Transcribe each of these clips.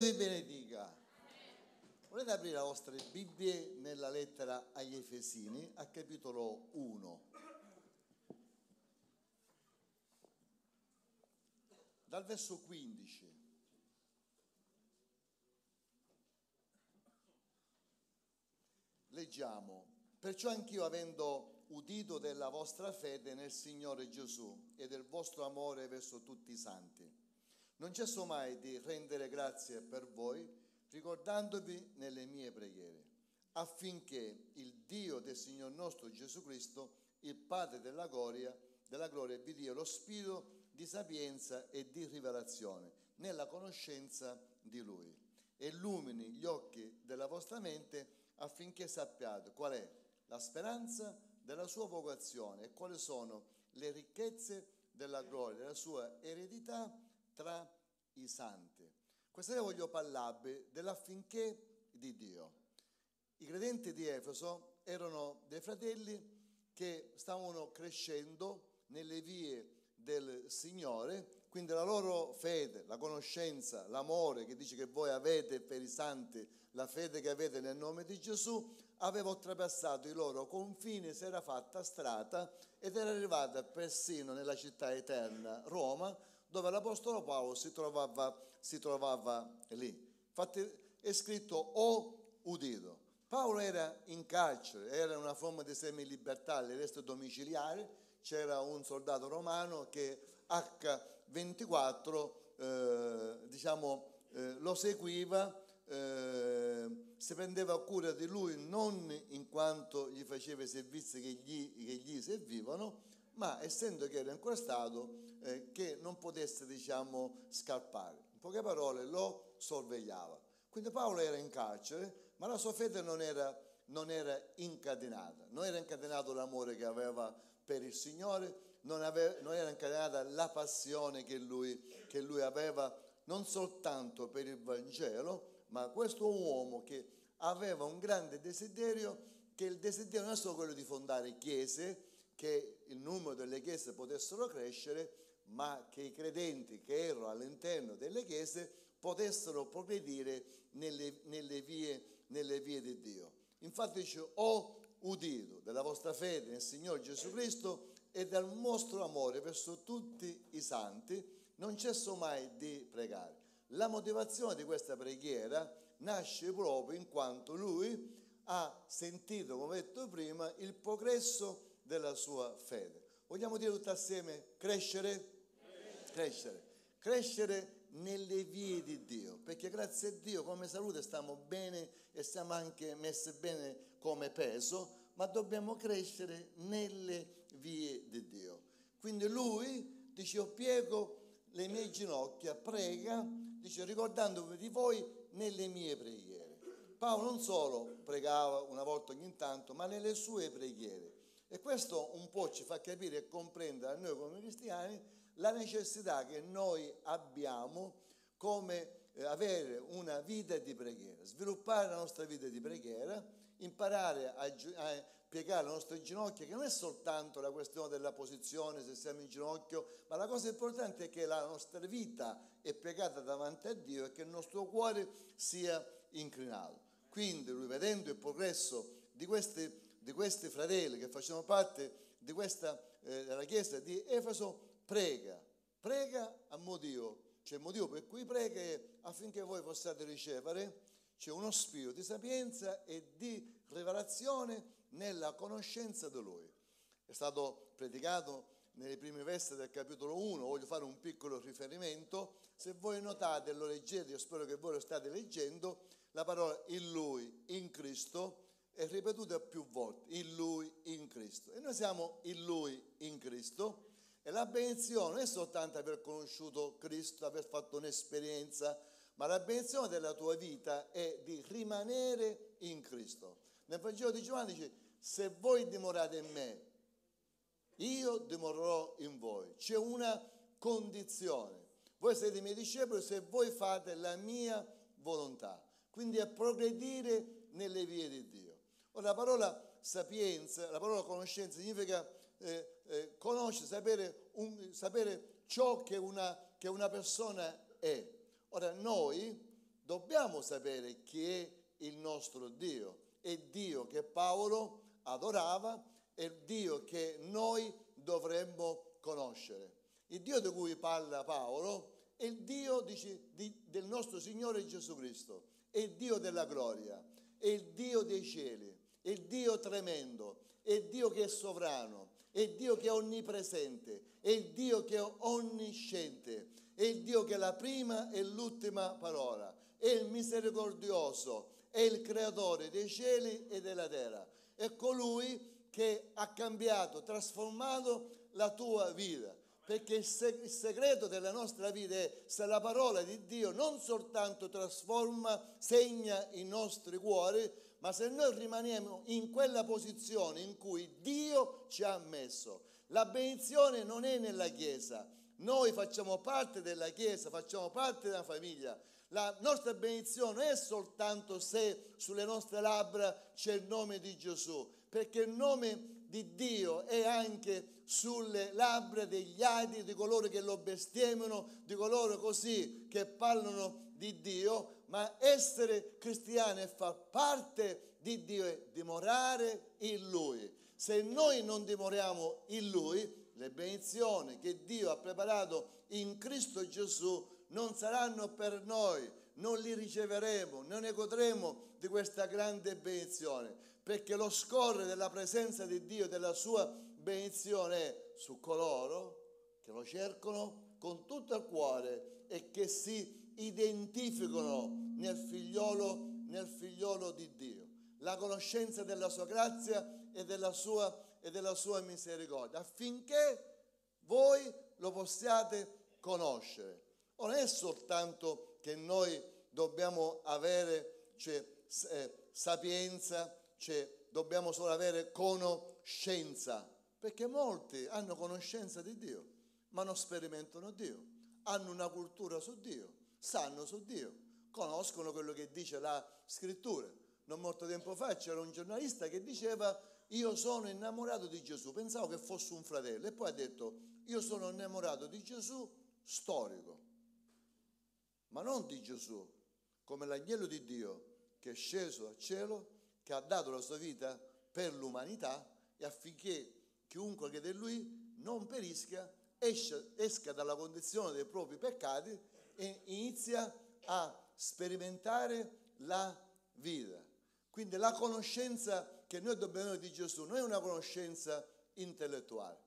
vi benedica. Volete aprire le vostre Bibbie nella lettera agli Efesini, a capitolo 1. Dal verso 15. Leggiamo, perciò anch'io avendo udito della vostra fede nel Signore Gesù e del vostro amore verso tutti i santi, non cesso mai di rendere grazie per voi, ricordandovi nelle mie preghiere, affinché il Dio del Signor nostro Gesù Cristo, il Padre della gloria, della gloria vi dia lo spirito di sapienza e di rivelazione nella conoscenza di Lui. E illumini gli occhi della vostra mente affinché sappiate qual è la speranza della sua vocazione e quali sono le ricchezze della gloria, della sua eredità tra i santi. Questa sera voglio parlarvi dell'affinché di Dio. I credenti di Efeso erano dei fratelli che stavano crescendo nelle vie del Signore, quindi la loro fede, la conoscenza, l'amore che dice che voi avete per i santi, la fede che avete nel nome di Gesù, aveva oltrepassato i loro confini, si era fatta strada ed era arrivata persino nella città eterna, Roma, dove l'Apostolo Paolo si trovava, si trovava lì. Infatti è scritto ho udito. Paolo era in carcere, era una forma di semi-libertà, l'arresto domiciliare, c'era un soldato romano che H24 eh, diciamo, eh, lo seguiva, eh, si prendeva cura di lui non in quanto gli faceva i servizi che gli, che gli servivano, ma essendo che era inquastrato eh, che non potesse diciamo, scappare. In poche parole lo sorvegliava. Quindi Paolo era in carcere, ma la sua fede non era, non era incatenata, non era incatenato l'amore che aveva per il Signore, non, aveva, non era incatenata la passione che lui, che lui aveva non soltanto per il Vangelo, ma questo uomo che aveva un grande desiderio, che il desiderio non è solo quello di fondare chiese, che il numero delle chiese potessero crescere, ma che i credenti che erano all'interno delle chiese potessero progredire nelle, nelle, vie, nelle vie di Dio. Infatti dice, ho udito della vostra fede nel Signore Gesù Cristo e del vostro amore verso tutti i santi, non cesso mai di pregare. La motivazione di questa preghiera nasce proprio in quanto lui ha sentito, come detto prima, il progresso della sua fede. Vogliamo dire tutti assieme crescere? Crescere. Crescere nelle vie di Dio, perché grazie a Dio come salute stiamo bene e siamo anche messi bene come peso, ma dobbiamo crescere nelle vie di Dio. Quindi lui dice io piego le mie ginocchia, prega, dice ricordandovi di voi nelle mie preghiere. Paolo non solo pregava una volta ogni tanto, ma nelle sue preghiere. E questo un po' ci fa capire e comprendere a noi come cristiani la necessità che noi abbiamo come eh, avere una vita di preghiera, sviluppare la nostra vita di preghiera, imparare a, a piegare le nostre ginocchia, che non è soltanto la questione della posizione, se siamo in ginocchio, ma la cosa importante è che la nostra vita è piegata davanti a Dio e che il nostro cuore sia inclinato. Quindi, rivedendo il progresso di questi di questi fratelli che facevano parte di questa, eh, della chiesa di Efeso, prega, prega a motivo. C'è il motivo per cui prega affinché voi possiate ricevere, c'è uno spirito di sapienza e di rivelazione nella conoscenza di Lui. È stato predicato nelle prime versi del capitolo 1, voglio fare un piccolo riferimento. Se voi notate lo leggete, io spero che voi lo state leggendo, la parola in Lui, in Cristo, è ripetuta più volte, in Lui, in Cristo. E noi siamo in Lui, in Cristo. E la benedizione non è soltanto aver conosciuto Cristo, aver fatto un'esperienza, ma la benedizione della tua vita è di rimanere in Cristo. Nel Vangelo di Giovanni dice, se voi dimorate in me, io dimorerò in voi. C'è una condizione. Voi siete i miei discepoli se voi fate la mia volontà. Quindi è progredire nelle vie di Dio. Ora, la parola sapienza, la parola conoscenza significa eh, eh, conoscere, sapere, un, sapere ciò che una, che una persona è. Ora, noi do, dobbiamo sapere chi è il nostro Dio. È Dio che Paolo adorava, è Dio che noi dovremmo conoscere. Il Dio di cui parla Paolo è il Dio dice, di, del nostro Signore Gesù Cristo, è il Dio della gloria, è il Dio dei cieli, è Dio tremendo, è Dio che è sovrano, è Dio che è onnipresente, è Dio che è onnisciente, è il Dio che è la prima e l'ultima parola, è il misericordioso, è il creatore dei cieli e della terra, è colui che ha cambiato, trasformato la tua vita. Perché il segreto della nostra vita è se la parola di Dio non soltanto trasforma, segna i nostri cuori, ma se noi rimaniamo in quella posizione in cui Dio ci ha messo. La benedizione non è nella Chiesa, noi facciamo parte della Chiesa, facciamo parte della famiglia. La nostra benedizione è soltanto se sulle nostre labbra c'è il nome di Gesù, perché il nome di Dio è anche sulle labbra degli adi, di coloro che lo bestemmiano, di coloro così che parlano di Dio, ma essere cristiani è far parte di Dio è dimorare in Lui. Se noi non dimoriamo in Lui, le benedizioni che Dio ha preparato in Cristo Gesù non saranno per noi, non li riceveremo, non ne godremo di questa grande benedizione, perché lo scorrere della presenza di Dio e della sua benedizione è su coloro che lo cercano con tutto il cuore e che si identificano nel figliolo, nel figliolo di Dio. La conoscenza della sua grazia e della sua e della sua misericordia, affinché voi lo possiate conoscere. Non è soltanto che noi dobbiamo avere cioè, eh, sapienza, cioè, dobbiamo solo avere conoscenza, perché molti hanno conoscenza di Dio, ma non sperimentano Dio, hanno una cultura su Dio, sanno su Dio, conoscono quello che dice la scrittura. Non molto tempo fa c'era un giornalista che diceva io sono innamorato di Gesù, pensavo che fosse un fratello e poi ha detto io sono innamorato di Gesù storico, ma non di Gesù, come l'agnello di Dio che è sceso dal cielo, che ha dato la sua vita per l'umanità e affinché chiunque crede in lui non perisca, esca dalla condizione dei propri peccati e inizia a sperimentare la vita. Quindi la conoscenza che noi dobbiamo avere di Gesù non è una conoscenza intellettuale,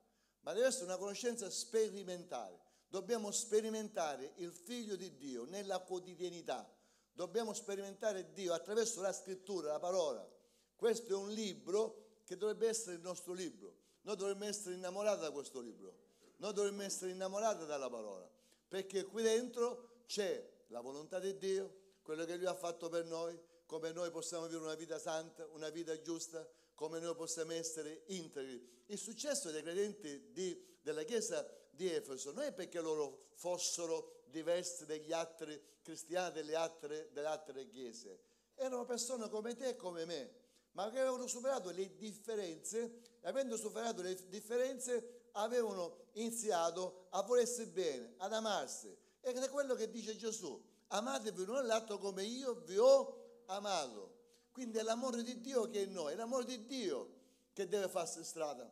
ma deve essere una conoscenza sperimentale. Dobbiamo sperimentare il Figlio di Dio nella quotidianità. Dobbiamo sperimentare Dio attraverso la scrittura, la parola. Questo è un libro che dovrebbe essere il nostro libro. Noi dovremmo essere innamorati da questo libro. Noi dovremmo essere innamorati dalla parola. Perché qui dentro c'è la volontà di Dio, quello che Lui ha fatto per noi, come noi possiamo vivere una vita santa, una vita giusta, come noi possiamo essere integri. Il successo dei credenti di, della Chiesa di Efeso non è perché loro fossero diversi dagli altri cristiani delle altre, delle altre chiese, erano persone come te e come me, ma che avevano superato le differenze e avendo superato le differenze avevano iniziato a volersi bene, ad amarsi. Ed è quello che dice Gesù, amatevi l'uno all'altro come io vi ho amato. Quindi è l'amore di Dio che è in noi, è l'amore di Dio che deve farsi strada.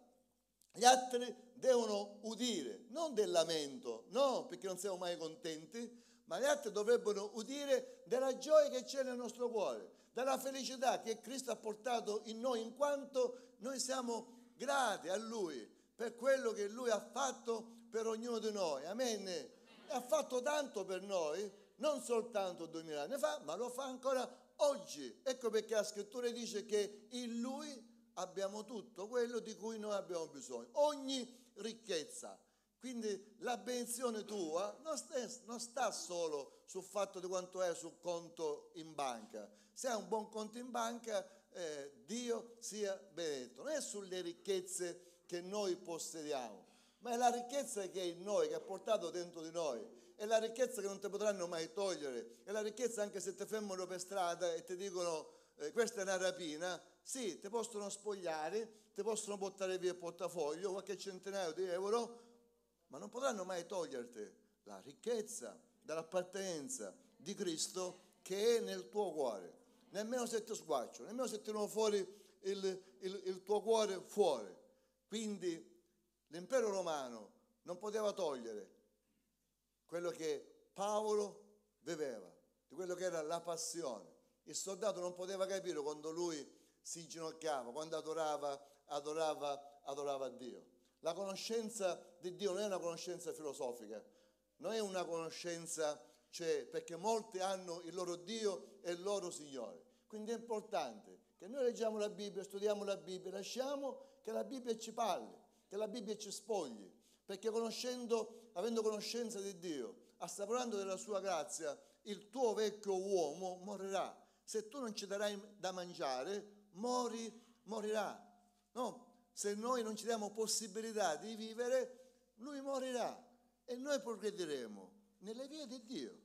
Gli altri devono udire, non del lamento, no, perché non siamo mai contenti, ma gli altri dovrebbero udire della gioia che c'è nel nostro cuore, della felicità che Cristo ha portato in noi, in quanto noi siamo grati a Lui per quello che Lui ha fatto per ognuno di noi. Amen. E ha fatto tanto per noi, non soltanto duemila anni fa, ma lo fa ancora oggi. Ecco perché la scrittura dice che in lui abbiamo tutto quello di cui noi abbiamo bisogno, ogni ricchezza. Quindi la benedizione tua non sta, non sta solo sul fatto di quanto è sul conto in banca. Se hai un buon conto in banca, eh, Dio sia benedetto. Non è sulle ricchezze che noi possediamo, ma è la ricchezza che è in noi, che ha portato dentro di noi è la ricchezza che non ti potranno mai togliere, è la ricchezza anche se ti fermano per strada e ti dicono eh, questa è una rapina, sì, ti possono spogliare, ti possono portare via il portafoglio, qualche centinaio di euro, ma non potranno mai toglierti la ricchezza dall'appartenenza di Cristo che è nel tuo cuore. Nemmeno se ti sguaccio, nemmeno se tirano fuori il, il, il tuo cuore fuori. Quindi l'impero romano non poteva togliere quello che Paolo viveva, di quello che era la passione. Il soldato non poteva capire quando lui si inginocchiava, quando adorava, adorava, adorava Dio. La conoscenza di Dio non è una conoscenza filosofica, non è una conoscenza, cioè, perché molti hanno il loro Dio e il loro Signore. Quindi è importante che noi leggiamo la Bibbia, studiamo la Bibbia, lasciamo che la Bibbia ci parli, che la Bibbia ci spogli, perché conoscendo, avendo conoscenza di Dio, assaporando della sua grazia, il tuo vecchio uomo morirà. Se tu non ci darai da mangiare, mori, morirà. No, se noi non ci diamo possibilità di vivere, lui morirà e noi progrederemo nelle vie di Dio,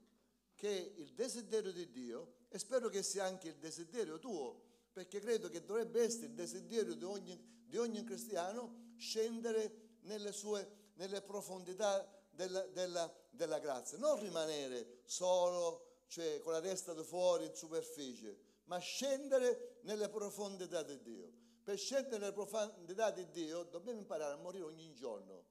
che è il desiderio di Dio e spero che sia anche il desiderio tuo, perché credo che dovrebbe essere il desiderio di ogni, di ogni cristiano scendere nelle sue nelle profondità della, della, della grazia, non rimanere solo, cioè con la testa di fuori in superficie, ma scendere nelle profondità di Dio. Per scendere nelle profondità di Dio dobbiamo imparare a morire ogni giorno.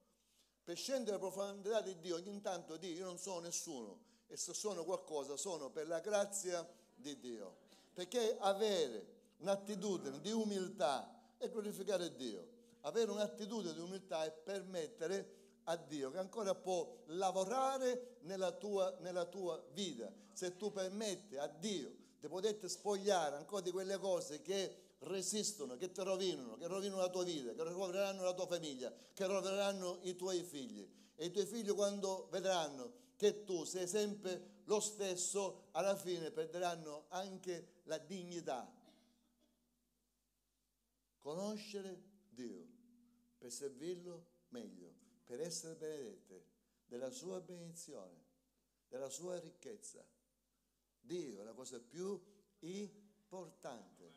Per scendere nelle profondità di Dio ogni tanto Dio, io non sono nessuno e se sono qualcosa sono per la grazia di Dio. Perché avere un'attitudine di umiltà è glorificare Dio. Avere un'attitudine di umiltà è permettere a Dio che ancora può lavorare nella tua, nella tua vita. Se tu permetti a Dio di poterti spogliare ancora di quelle cose che resistono, che ti rovinano, che rovinano la tua vita, che rovineranno la tua famiglia, che rovineranno i tuoi figli. E i tuoi figli quando vedranno che tu sei sempre lo stesso, alla fine perderanno anche la dignità. Conoscere Dio per servirlo meglio, per essere benedette della sua benedizione, della sua ricchezza. Dio è la cosa più importante.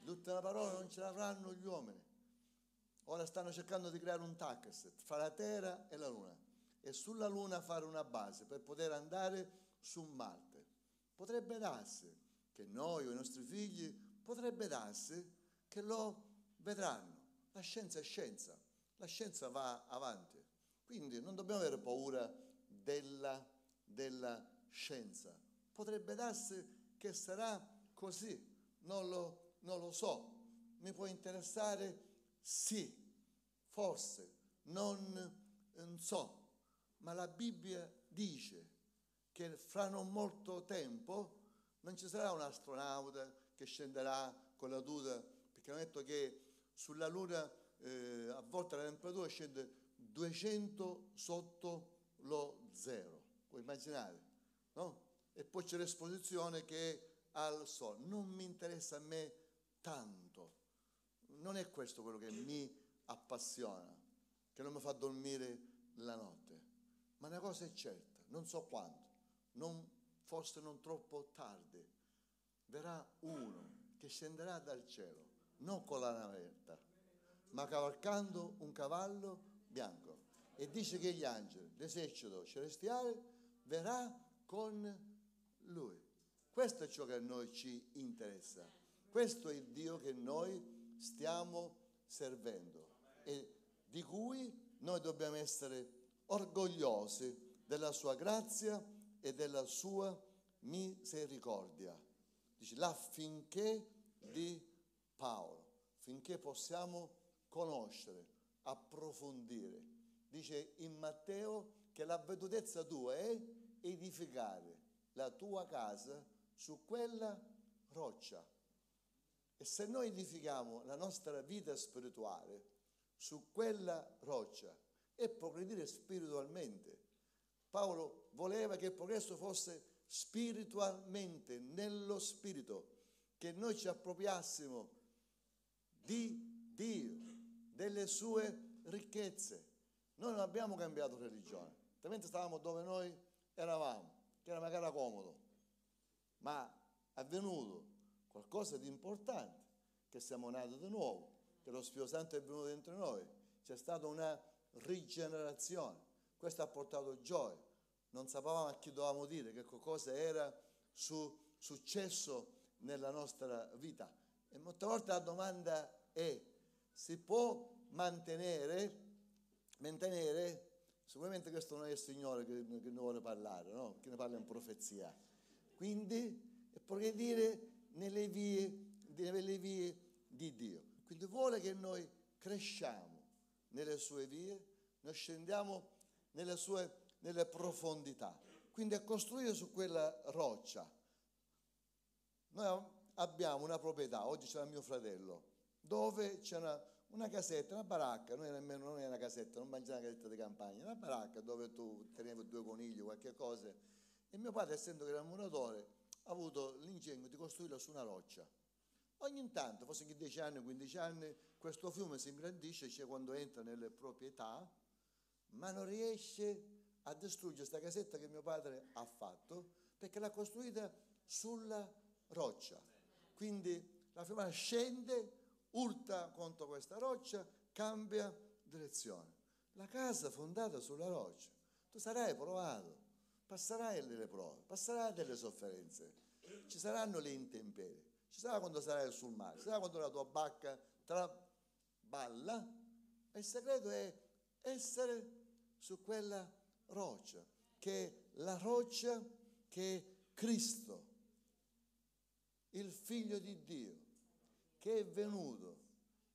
L'ultima parola non ce l'avranno gli uomini. Ora stanno cercando di creare un tax fra la Terra e la Luna e sulla Luna fare una base per poter andare su Marte. Potrebbe darsi che noi o i nostri figli, potrebbe darsi che lo vedranno. La scienza è scienza, la scienza va avanti. Quindi non dobbiamo avere paura della, della scienza. Potrebbe darsi che sarà così, non lo, non lo so. Mi può interessare? Sì, forse, non, non so. Ma la Bibbia dice che fra non molto tempo non ci sarà un astronauta che scenderà con la tuta, perché hanno detto che sulla Luna eh, a volte la temperatura scende 200 sotto lo zero, puoi immaginare, no? E poi c'è l'esposizione che è al sole. Non mi interessa a me tanto, non è questo quello che mi appassiona, che non mi fa dormire la notte, ma una cosa è certa, non so quando, non, forse non troppo tardi, verrà uno che scenderà dal cielo, non con la navetta, ma cavalcando un cavallo bianco. E dice che gli angeli, l'esercito celestiale, verrà con lui. Questo è ciò che a noi ci interessa. Questo è il Dio che noi stiamo servendo e di cui noi dobbiamo essere orgogliosi della sua grazia e della sua misericordia. Dice l'affinché di Paolo, finché possiamo conoscere, approfondire. Dice in Matteo che l'avvedutezza tua è edificare la tua casa su quella roccia. E se noi edifichiamo la nostra vita spirituale su quella roccia e progredire spiritualmente, Paolo voleva che il progresso fosse spiritualmente, nello spirito, che noi ci appropriassimo di Dio, delle sue ricchezze. Noi non abbiamo cambiato religione, altrimenti stavamo dove noi eravamo, che era magari comodo, ma è avvenuto qualcosa di importante, che siamo nati di nuovo, che lo Spirito Santo è venuto dentro noi, c'è stata una rigenerazione, questo ha portato gioia, non sapevamo a chi dovevamo dire che cosa era su, successo nella nostra vita. E molte volte la domanda è, si può mantenere, mantenere sicuramente questo non è il Signore che, che ne vuole parlare, no? che ne parla in profezia. Quindi, è per dire, nelle vie, nelle vie di Dio. Quindi vuole che noi cresciamo nelle sue vie, noi scendiamo nelle sue nelle profondità. Quindi è costruito su quella roccia. Noi abbiamo una proprietà, oggi c'è mio fratello, dove c'è una, casetta, una baracca, noi nemmeno non è una casetta, non mangiamo una casetta di campagna, una baracca dove tu tenevi due conigli, qualche cosa. E mio padre, essendo che era un muratore, ha avuto l'ingegno di costruirla su una roccia. Ogni tanto, forse in 10 anni, 15 anni, questo fiume si ingrandisce, cioè quando entra nelle proprietà, ma non riesce a distruggere questa casetta che mio padre ha fatto perché l'ha costruita sulla roccia. Quindi la fiumana scende, urta contro questa roccia, cambia direzione. La casa fondata sulla roccia, tu sarai provato, passerai delle prove, passerai delle sofferenze, ci saranno le intemperie, ci sarà quando sarai sul mare, ci sarà quando la tua bacca traballa. E il segreto è essere su quella roccia, che è la roccia che è Cristo, il figlio di Dio, che è venuto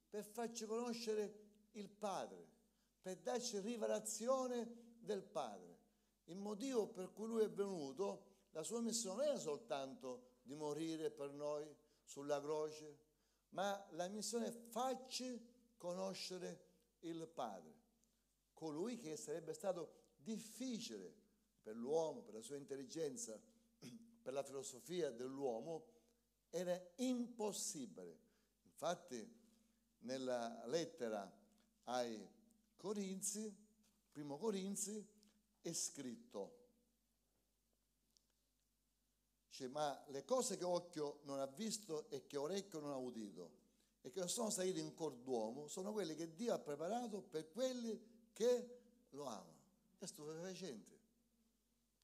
per farci conoscere il Padre, per darci rivelazione del Padre. Il motivo per cui lui è venuto, la sua missione non era soltanto di morire per noi sulla croce, ma la missione è farci conoscere il Padre, colui che sarebbe stato difficile per l'uomo, per la sua intelligenza, per la filosofia dell'uomo, era impossibile. Infatti nella lettera ai Corinzi, primo Corinzi, è scritto, cioè, ma le cose che occhio non ha visto e che orecchio non ha udito e che non sono salite in cor d'uomo sono quelle che Dio ha preparato per quelli che lo amano. È stupefacente.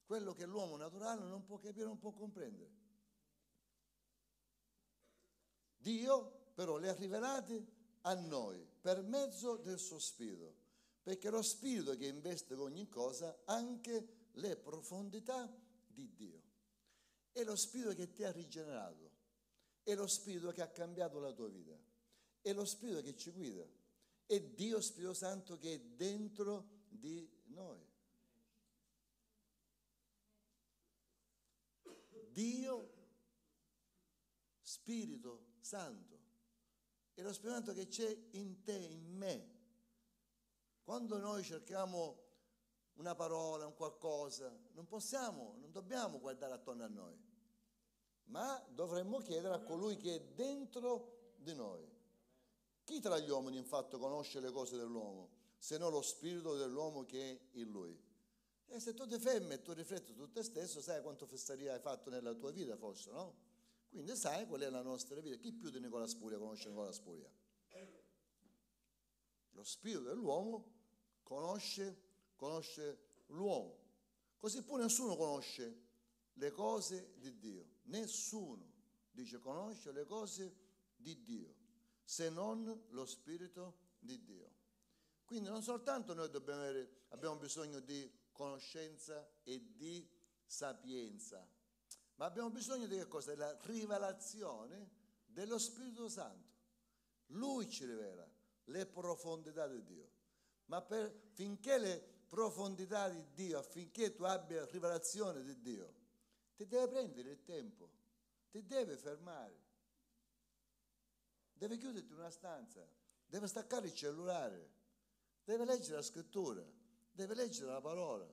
Quello che l'uomo naturale non può capire, non può comprendere. Dio però le ha rivelate a noi per mezzo del suo spirito, perché lo spirito che investe ogni cosa anche le profondità di Dio. È lo spirito che ti ha rigenerato, è lo spirito che ha cambiato la tua vita, è lo spirito che ci guida, è Dio Spirito Santo che è dentro di noi. Dio, Spirito Santo, è lo Spirito Santo che c'è in te, in me. Quando noi cerchiamo una parola, un qualcosa, non possiamo, non dobbiamo guardare attorno a noi, ma dovremmo chiedere a colui che è dentro di noi. Chi tra gli uomini infatti conosce le cose dell'uomo? se non lo spirito dell'uomo che è in lui. E se tu ti fermi e tu rifletti su te stesso, sai quanto fesseria hai fatto nella tua vita, forse, no? Quindi sai qual è la nostra vita. Chi più di Nicola Spuria conosce Nicola Spuria? Lo spirito dell'uomo conosce, conosce l'uomo. Così pure nessuno conosce le cose di Dio. Nessuno dice conosce le cose di Dio, se non lo spirito di Dio. Quindi non soltanto noi avere, abbiamo bisogno di conoscenza e di sapienza, ma abbiamo bisogno di che cosa? Della rivelazione dello Spirito Santo. Lui ci rivela le profondità di Dio. Ma per, finché le profondità di Dio, affinché tu abbia rivelazione di Dio, ti deve prendere il tempo, ti deve fermare, deve chiuderti in una stanza, deve staccare il cellulare, deve leggere la scrittura, deve leggere la parola.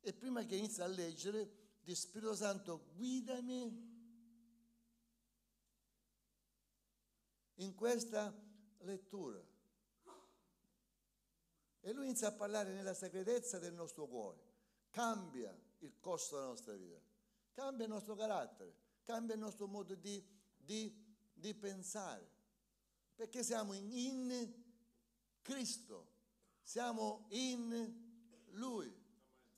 E prima che inizi a leggere, di Spirito Santo, guidami in questa lettura. E lui inizia a parlare nella segretezza del nostro cuore. Cambia il corso della nostra vita, cambia il nostro carattere, cambia il nostro modo di, di, di pensare. Perché siamo in, in Cristo. Siamo in Lui,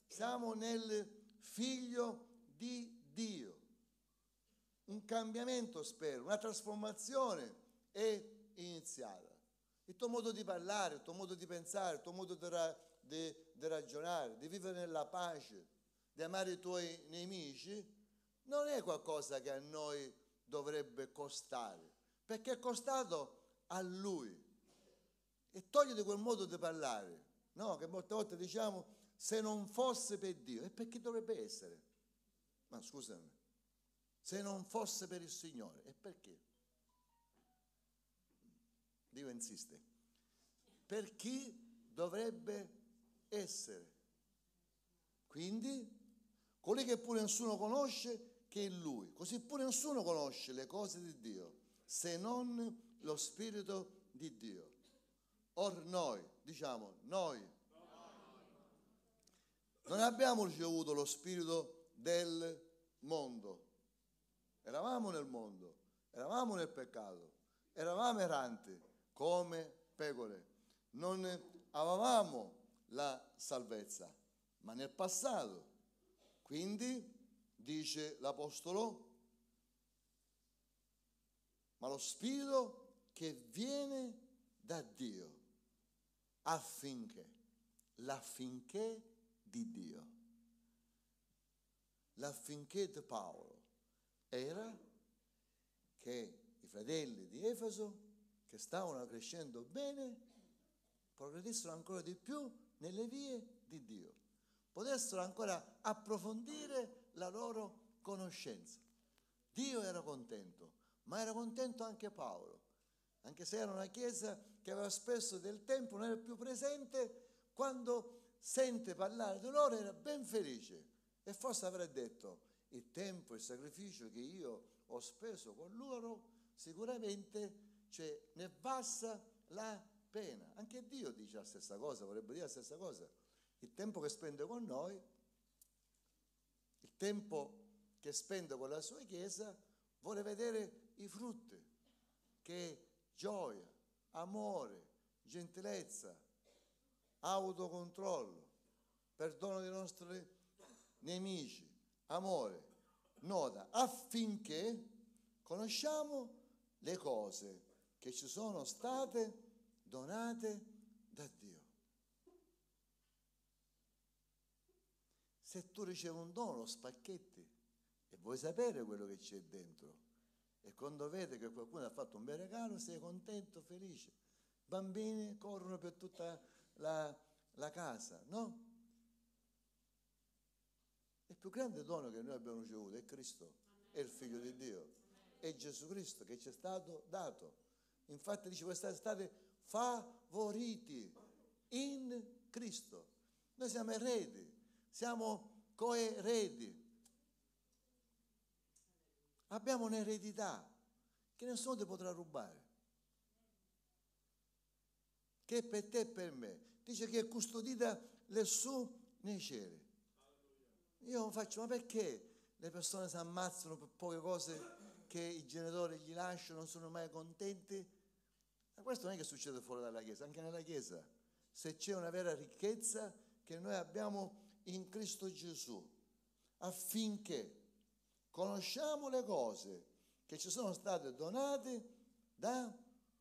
siamo nel Figlio di Dio. un cambiamento, spero, una trasformazione è iniziata. Il tuo modo di parlare, il tuo modo di pensare, il tuo modo di, ra- di, di ragionare, di vivere nella pace, di amare i tuoi nemici, non è qualcosa che a noi dovrebbe costare, perché è costato a Lui. E togliete quel modo di parlare, no? che molte volte diciamo se non fosse per Dio, e per chi dovrebbe essere? Ma scusami, se non fosse per il Signore, e perché? Dio insiste. Per chi dovrebbe essere? Quindi, colui che pure nessuno conosce, che è Lui. Così pure nessuno conosce le cose di Dio, se non lo Spirito di Dio. Or noi, diciamo, noi, non abbiamo ricevuto lo Spirito del mondo. Eravamo nel mondo, eravamo nel peccato, eravamo erranti, come pecore. Non avevamo la salvezza, ma nel passato. Quindi, dice l'Apostolo, ma lo Spirito che viene da Dio affinché, l'affinché di Dio, l'affinché di Paolo era che i fratelli di Efeso che stavano crescendo bene progredissero ancora di più nelle vie di Dio, potessero ancora approfondire la loro conoscenza. Dio era contento, ma era contento anche Paolo, anche se era una chiesa che aveva spesso del tempo, non era più presente, quando sente parlare di loro era ben felice e forse avrà detto il tempo e il sacrificio che io ho speso con loro sicuramente cioè ne basta la pena. Anche Dio dice la stessa cosa, vorrebbe dire la stessa cosa. Il tempo che spende con noi, il tempo che spende con la sua Chiesa, vuole vedere i frutti, che gioia, amore, gentilezza, autocontrollo, perdono dei nostri nemici, amore, nota, affinché conosciamo le cose che ci sono state donate da Dio. Se tu ricevi un dono, lo spacchetti e vuoi sapere quello che c'è dentro. E quando vedi che qualcuno ha fatto un bel regalo, sei contento, felice. Bambini corrono per tutta la, la casa, no? Il più grande dono che noi abbiamo ricevuto è Cristo, è il Figlio di Dio, è Gesù Cristo che ci è stato dato. Infatti dice, voi stati favoriti in Cristo. Noi siamo eredi, siamo coeredi. Abbiamo un'eredità che nessuno ti potrà rubare, che è per te e per me. Dice che è custodita lassù nei cieli. Io faccio, ma perché le persone si ammazzano per poche cose che i genitori gli lasciano, non sono mai contenti? Ma questo non è che succede fuori dalla Chiesa, anche nella Chiesa. Se c'è una vera ricchezza che noi abbiamo in Cristo Gesù, affinché conosciamo le cose che ci sono state donate da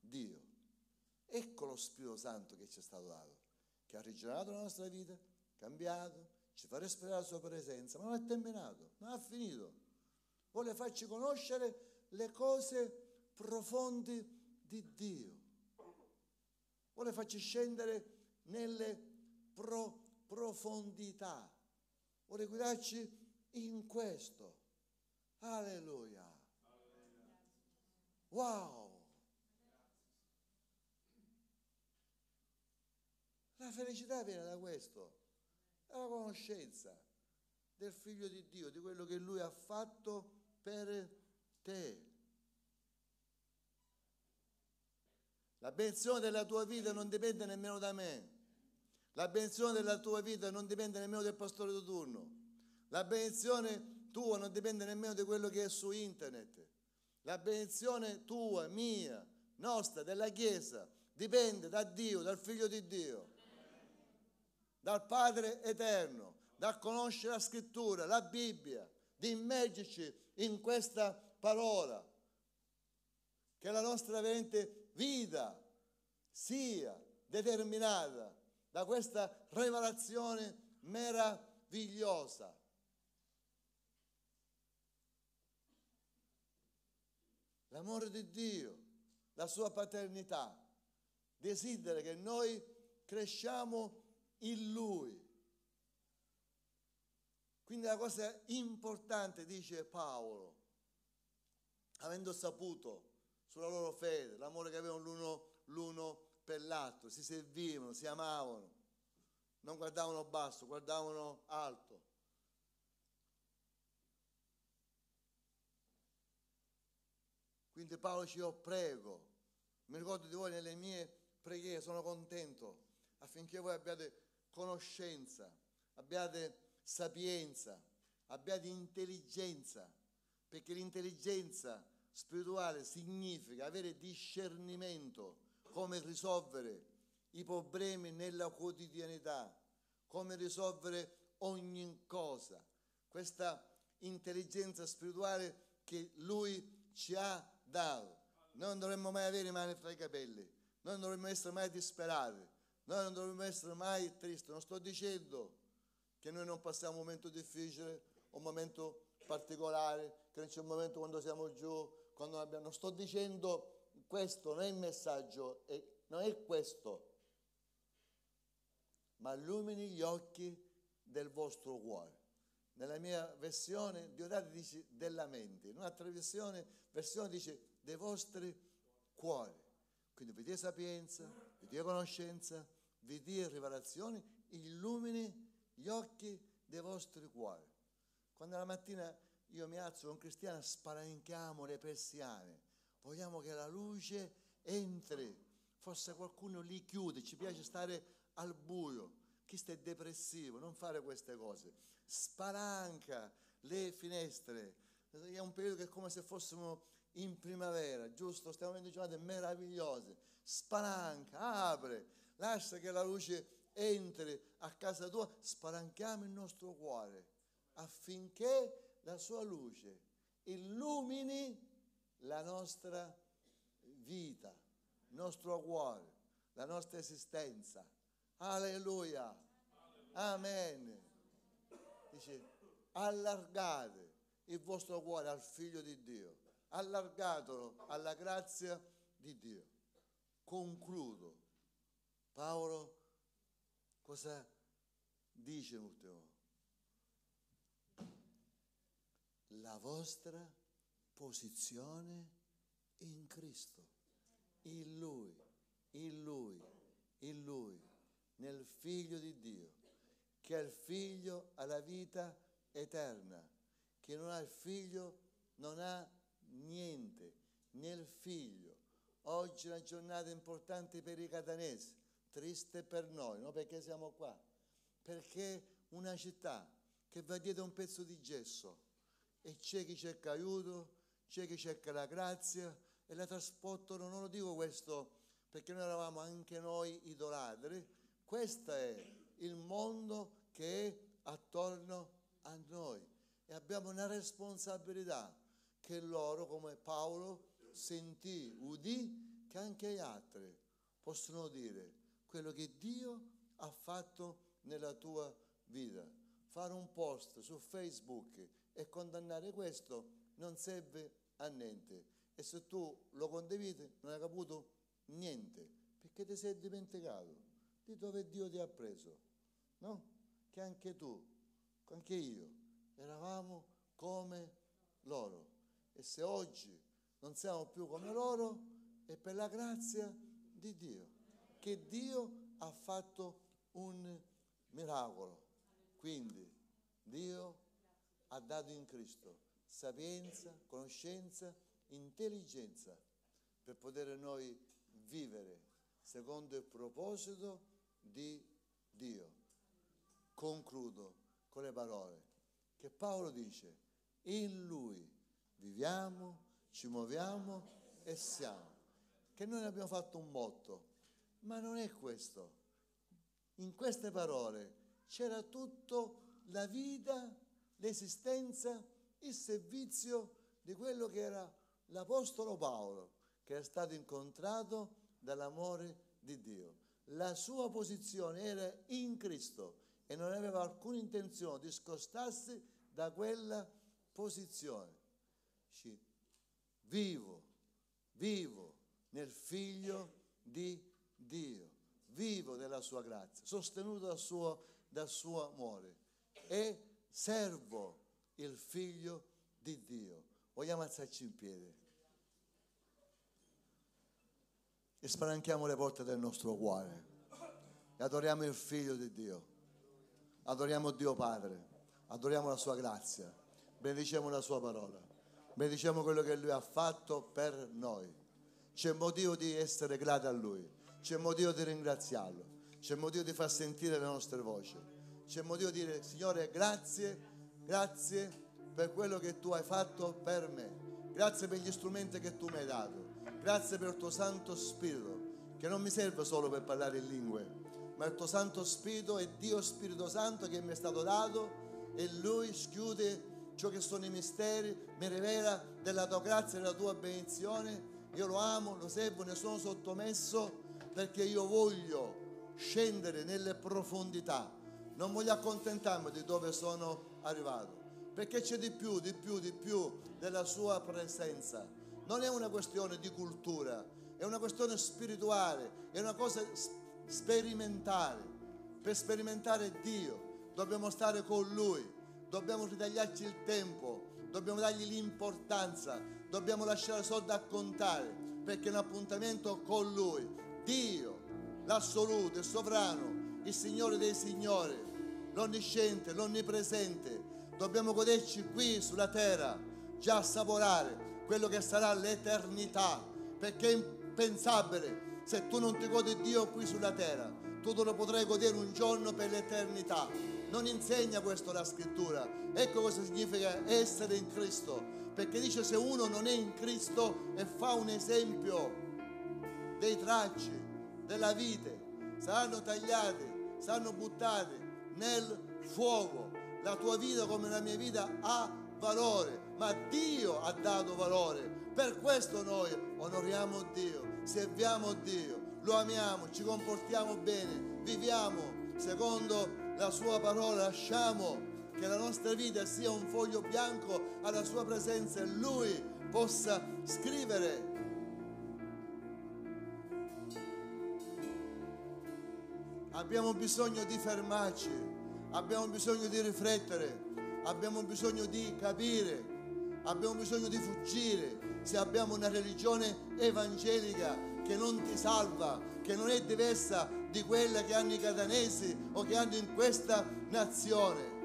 Dio. Ecco lo Spirito Santo che ci è stato dato, che ha rigenerato la nostra vita, cambiato, ci fa respirare la sua presenza, ma non è terminato, non ha finito. Vuole farci conoscere le cose profonde di Dio vuole farci scendere nelle pro profondità, vuole guidarci in questo. Alleluia. Wow. La felicità viene da questo, dalla conoscenza del figlio di Dio, di quello che lui ha fatto per te. La benedizione della tua vita non dipende nemmeno da me. La benedizione della tua vita non dipende nemmeno del pastore di turno. La benedizione tua non dipende nemmeno di quello che è su internet. La benedizione tua, mia, nostra, della Chiesa, dipende da Dio, dal Figlio di Dio, dal Padre eterno, dal conoscere la scrittura, la Bibbia, di immergerci in questa parola, che la nostra veramente vita sia determinata da questa rivelazione meravigliosa. L'amore di Dio, la sua paternità, desidera che noi cresciamo in Lui. Quindi la cosa importante, dice Paolo, avendo saputo sulla loro fede, l'amore che avevano l'uno, l'uno per l'altro, si servivano, si amavano, non guardavano basso, guardavano alto. Quindi Paolo ci io prego, mi ricordo di voi nelle mie preghiere, sono contento affinché voi abbiate conoscenza, abbiate sapienza, abbiate intelligenza, perché l'intelligenza spirituale significa avere discernimento, come risolvere i problemi nella quotidianità, come risolvere ogni cosa. Questa intelligenza spirituale che Lui ci ha dato. Noi non dovremmo mai avere mani fra i capelli, noi non dovremmo essere mai disperati, noi non dovremmo essere mai tristi. Non sto dicendo che noi non passiamo un momento difficile, un momento particolare, che non c'è un momento quando siamo giù, quando abbiamo... Non sto dicendo questo, non è il messaggio, è, non è questo, ma illumini gli occhi del vostro cuore. Nella mia versione Diodati dice della mente, in un'altra versione, versione dice dei vostri cuori. Quindi vi dia sapienza, vi dia conoscenza, vi dia rivelazioni, illumini gli occhi dei vostri cuori. Quando la mattina io mi alzo con cristiano, spalanchiamo le persiane, vogliamo che la luce entri. Forse qualcuno li chiude, ci piace stare al buio. Chi sta depressivo, non fare queste cose. Spalanca le finestre. È un periodo che è come se fossimo in primavera, giusto? Stiamo avendo giornate meravigliose. Spalanca, apre, lascia che la luce entri a casa tua, spalanchiamo il nostro cuore affinché la sua luce illumini la nostra vita, il nostro cuore, la nostra esistenza. Alleluia. Amen. Dice, allargate il vostro cuore al figlio di Dio, allargatelo alla grazia di Dio. Concludo. Paolo cosa dice l'ultimo? La vostra posizione in Cristo, in Lui, in Lui, in Lui, nel Figlio di Dio, che è il Figlio alla vita eterna, che non ha il Figlio non ha niente, nel Figlio. Oggi è una giornata importante per i catanesi, triste per noi, non perché siamo qua, perché una città che va dietro un pezzo di gesso. E c'è chi cerca aiuto, c'è chi cerca la grazia e la trasportano, non lo dico questo perché noi eravamo anche noi idolatri, questo è il mondo che è attorno a noi. E abbiamo una responsabilità che loro, come Paolo, sentì, udì, che anche gli altri possono dire quello che Dio ha fatto nella tua vita. Fare un post su Facebook e condannare questo non serve a niente. E se tu lo condividi non hai capito niente, perché ti sei dimenticato di dove Dio ti ha preso. No? Che anche tu, anche io, eravamo come loro. E se oggi non siamo più come loro, è per la grazia di Dio, che Dio ha fatto un miracolo. Quindi Dio ha dato in Cristo sapienza, conoscenza, intelligenza per poter noi vivere secondo il proposito di Dio. Concludo con le parole che Paolo dice, in Lui viviamo, ci muoviamo e siamo. Che noi ne abbiamo fatto un motto, ma non è questo. In queste parole c'era tutto la vita, l'esistenza, il servizio di quello che era l'Apostolo Paolo, che è stato incontrato dall'amore di Dio. La sua posizione era in Cristo e non aveva alcuna intenzione di scostarsi da quella posizione. Vivo, vivo nel figlio di Dio, vivo della sua grazia, sostenuto dal suo, dal suo amore e servo il figlio di Dio. Vogliamo alzarci in piedi e spalanchiamo le porte del nostro cuore. E adoriamo il figlio di Dio, adoriamo Dio Padre, adoriamo la sua grazia, benediciamo la sua parola, benediciamo quello che lui ha fatto per noi. C'è motivo di essere grati a lui, c'è motivo di ringraziarlo, c'è motivo di far sentire le nostre voci, c'è motivo di dire Signore grazie, grazie per quello che tu hai fatto per me, grazie per gli strumenti che tu mi hai dato, grazie per il tuo Santo Spirito che non mi serve solo per parlare in lingue, ma il tuo Santo Spirito è Dio Spirito Santo che mi è stato dato e Lui schiude ciò che sono i misteri, mi rivela della tua grazia e della tua benedizione io lo amo, lo servo, ne sono sottomesso perché io voglio scendere nelle profondità. Non voglio accontentarmi di dove sono arrivato, perché c'è di più, di più, di più della sua presenza. Non è una questione di cultura, è una questione spirituale, è una cosa sperimentale. Per sperimentare Dio dobbiamo stare con Lui, dobbiamo ritagliarci il tempo, dobbiamo dargli l'importanza, dobbiamo lasciare soldi a contare, perché è un appuntamento con Lui, Dio, l'assoluto, il sovrano, il Signore dei Signori, l'onnisciente, l'onnipresente. Dobbiamo goderci qui sulla terra, già assaporare quello che sarà l'eternità, perché è impensabile se tu non ti godi Dio qui sulla terra, tu te lo potrai godere un giorno per l'eternità. Non insegna questo la scrittura. Ecco cosa significa essere in Cristo perché dice se uno non è in Cristo e fa un esempio dei tracci, della vite, saranno tagliati, saranno buttati nel fuoco. La tua vita come la mia vita ha valore, ma Dio ha dato valore. Per questo noi onoriamo Dio, serviamo Dio, lo amiamo, ci comportiamo bene, viviamo secondo la sua parola, lasciamo che la nostra vita sia un foglio bianco alla sua presenza e Lui possa scrivere. Abbiamo bisogno di fermarci, abbiamo bisogno di riflettere, abbiamo bisogno di capire, abbiamo bisogno di fuggire. Se abbiamo una religione evangelica che non ti salva, che non è diversa di quella che hanno i catanesi o che hanno in questa nazione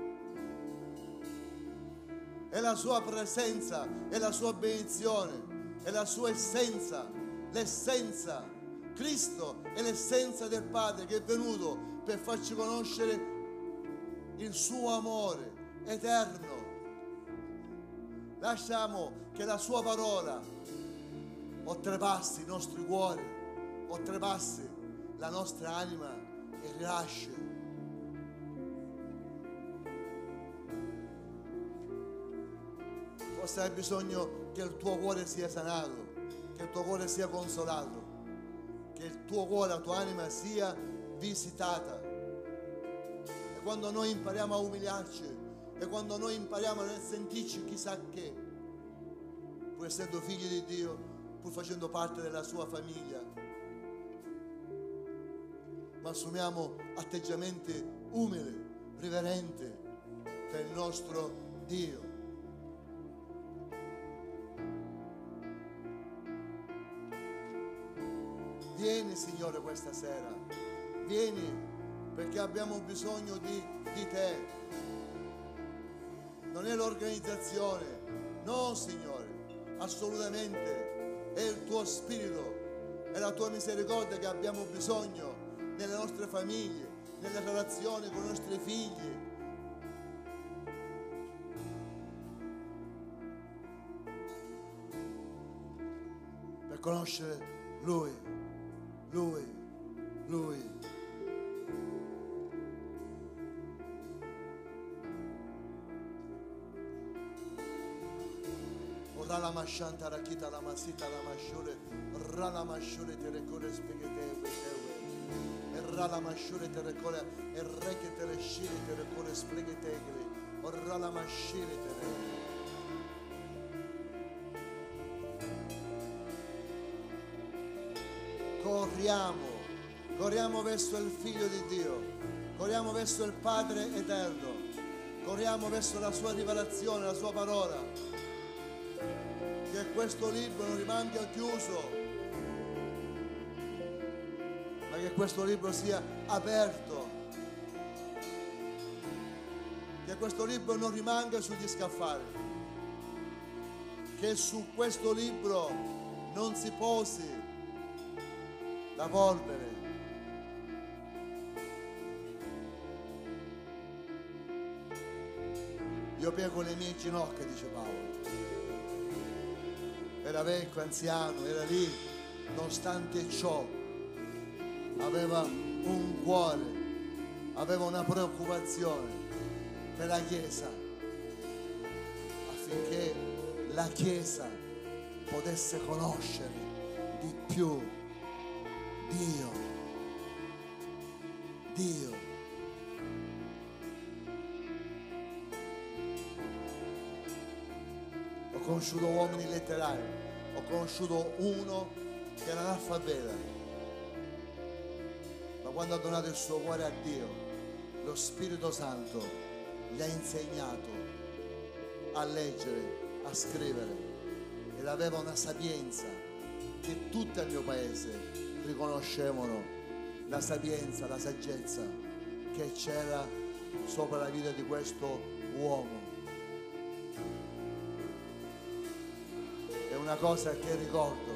è la sua presenza, è la sua benedizione, è la sua essenza, l'essenza. Cristo è l'essenza del Padre che è venuto per farci conoscere il suo amore eterno. Lasciamo che la sua parola oltrepassi i nostri cuori, oltrepassi la nostra anima e rilasci forse hai bisogno che il tuo cuore sia sanato, che il tuo cuore sia consolato, che il tuo cuore, la tua anima sia visitata. E quando noi impariamo a umiliarci, e quando noi impariamo a sentirci chissà che, pur essendo figli di Dio, pur facendo parte della sua famiglia, ma assumiamo atteggiamenti umili, riverenti per il nostro Dio. Vieni Signore questa sera, vieni perché abbiamo bisogno di, di te. Non è l'organizzazione, no Signore, assolutamente, è il tuo spirito, è la tua misericordia che abbiamo bisogno nelle nostre famiglie, nelle relazioni con i nostri figli, per conoscere Lui. Lui, Lui. Ralamashanta rakita lamasita lamashure. Ralamashure te recore spegete wetewe. E ralamashure te recore e reke te reshire te recore splegetegli. O ralamashire te re. Corriamo, corriamo verso il Figlio di Dio, corriamo verso il Padre eterno, corriamo verso la sua rivelazione, la sua parola. Che questo libro non rimanga chiuso, questo libro sia aperto. Che questo libro non rimanga sugli scaffali. Che su questo libro non si posi la polvere. Io piego le mie ginocchia, dice Paolo. Era vecchio, anziano, era lì, nonostante ciò, aveva un cuore, aveva una preoccupazione per la Chiesa, affinché la Chiesa potesse conoscere di più Dio. Dio. Ho conosciuto uomini letterari, ho conosciuto uno che era analfabeta, quando ha donato il suo cuore a Dio, lo Spirito Santo gli ha insegnato a leggere, a scrivere ed aveva una sapienza che tutto il mio paese riconoscevano la sapienza, la saggezza che c'era sopra la vita di questo uomo. È una cosa che ricordo,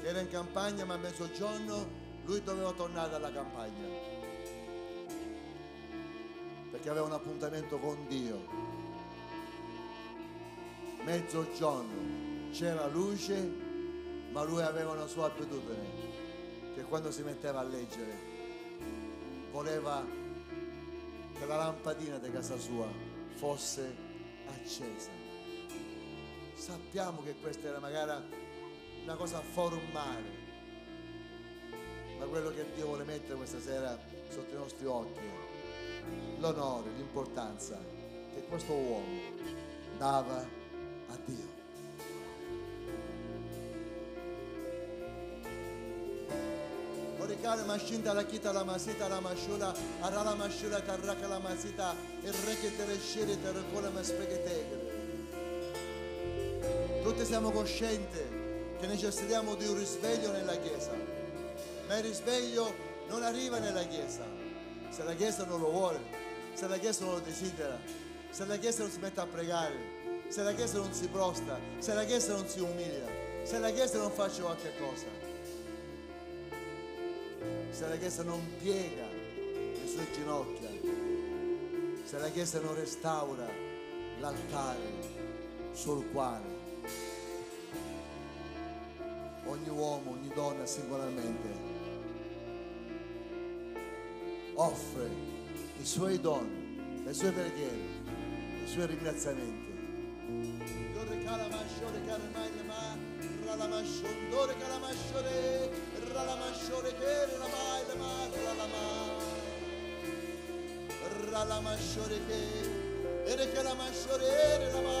che era in campagna ma a mezzogiorno lui doveva tornare dalla campagna, perché aveva un appuntamento con Dio. Mezzogiorno c'era luce, ma lui aveva una sua abitudine che quando si metteva a leggere voleva che la lampadina di casa sua fosse accesa. Sappiamo che questa era magari una cosa formale, ma quello che Dio vuole mettere questa sera sotto i nostri occhi l'onore, l'importanza che questo uomo dava a Dio. Orikale mashinda la kita la masita la mashula, arala mashula tarraka la masita, il re che te rescire te recola ma. Tutti siamo coscienti che necessitiamo di un risveglio nella Chiesa, ma il risveglio non arriva nella Chiesa, se la Chiesa non lo vuole, se la Chiesa non lo desidera, se la Chiesa non si mette a pregare, se la Chiesa non si prosta, se la Chiesa non si umilia, se la Chiesa non fa qualche cosa se la Chiesa non piega le sue ginocchia, se la Chiesa non restaura l'altare sul quale ogni uomo, ogni donna singolarmente offre i suoi doni, le sue preghiere, i suoi ringraziamenti. Ralamashondore Kalamashore, Ralamashore Kere Ramai Lama, Ralama, Ralamashore Ke, Ere Kalamashore, Ralama,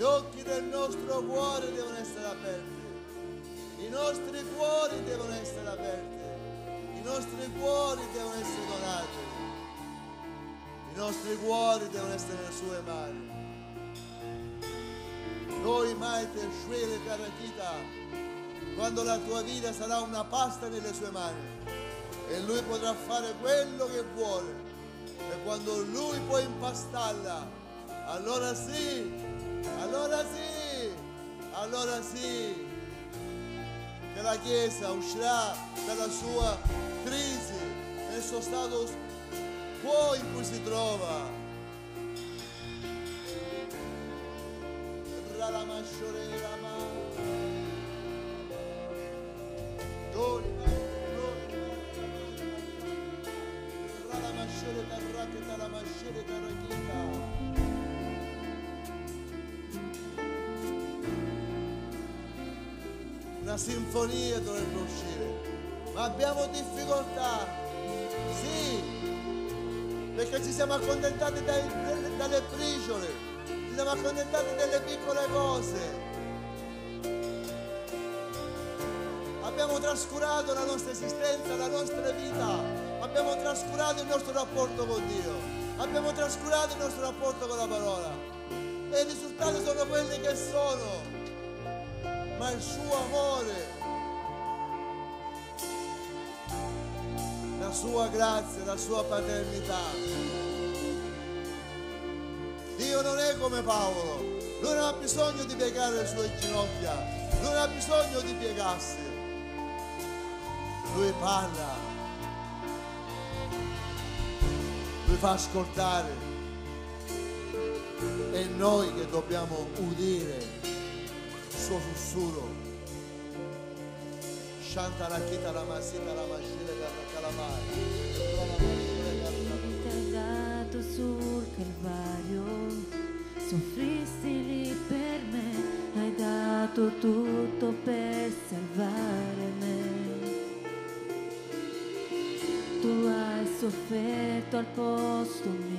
Gli occhi del nostro cuore devono essere aperti. I nostri cuori devono essere aperti. I nostri cuori devono essere donati. I nostri cuori devono essere nelle sue mani. Noi mai te shuele karakita. quando la tua vita sarà una pasta nelle sue mani e lui potrà fare quello che vuole e quando lui può impastarla allora sì allora sì allora sì che la Chiesa uscirà dalla sua crisi nel suo stato quo in cui si trova. Ralamasciore Rama Dori Ralamasciore Tarraketa Una sinfonia dovrebbe uscire, ma abbiamo difficoltà, sì, perché ci siamo accontentati dai, dalle briciole, ci siamo accontentati delle piccole cose. Abbiamo trascurato la nostra esistenza, la nostra vita, abbiamo trascurato il nostro rapporto con Dio, abbiamo trascurato il nostro rapporto con la parola. E i risultati sono quelli che sono ma il suo amore, la sua grazia, la sua paternità. Dio non è come Paolo, lui non ha bisogno di piegare le sue ginocchia, lui non ha bisogno di piegarsi. Lui parla, lui fa ascoltare. È noi che dobbiamo udire suo sussurro. Shanta la chita la masita la mascire la calamari. Ti hai dato sul Calvario, soffristi lì per me, hai dato tutto per salvare me. Tu hai sofferto al posto mio,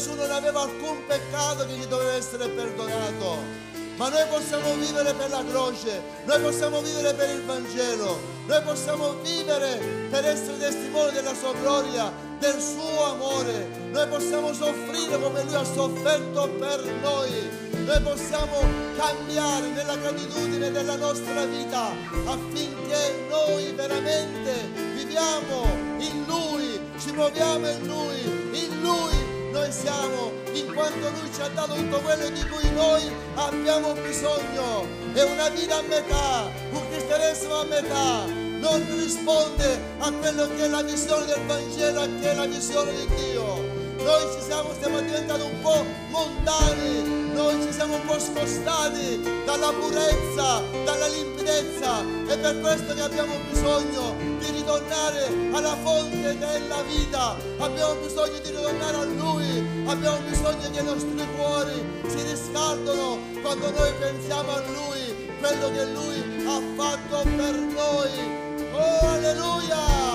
Gesù non aveva alcun peccato che gli doveva essere perdonato. ma noi possiamo vivere per la croce, noi possiamo vivere per il Vangelo, noi possiamo vivere per essere testimoni della sua gloria, del suo amore, noi possiamo soffrire come lui ha sofferto per noi. Noi possiamo cambiare nella gratitudine della nostra vita affinché noi veramente viviamo in Lui, ci muoviamo in Lui, in Lui siamo, in quanto Lui ci ha dato tutto quello di cui noi abbiamo bisogno. È una vita a metà, un cristianesimo a metà, non risponde a quello che è la visione del Vangelo, che è la visione di Dio. Noi ci siamo, stiamo diventati un po' mondani, noi ci siamo un po' scostati dalla purezza, dalla limpidezza e per questo che abbiamo bisogno di ritornare alla fonte della vita, abbiamo bisogno di ritornare a Lui, abbiamo bisogno che i nostri cuori si riscaldano quando noi pensiamo a Lui, quello che Lui ha fatto per noi. Oh alleluia!